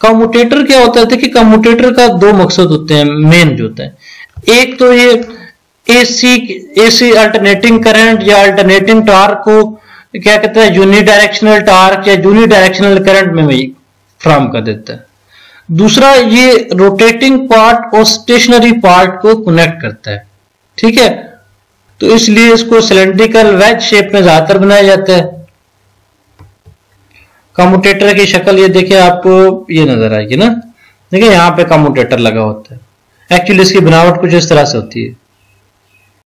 Commutator क्या होता है? देखिए कम्यूटेटर का दो मकसद होते हैं मेन जो होता है। एक तो ये एसी एसी अल्टरनेटिंग करंट या अल्टरनेटिंग टार्क को क्या कहते हैं? यूनि डायरेक्शनल टार्क या यूनि डायरेक्शनल करंट में भी फ्राम कर देता है। दूसरा, ये रोटेटिंग पार्ट और स्टेशनरी पार्ट को कनेक्ट करता है। ठीक है? तो इसलिए इसको सिलेंड्रिकल वेज शेप में ज़्यादातर बनाया जाता है। कम्यूटेटर की शक्ल ये देखिए आपको ये नज़र आएगी ना। देखिए, यहाँ पे कम्यूटेटर लगा होता है। एक्चुअली इसकी बनावट कुछ इस तरह से होती है।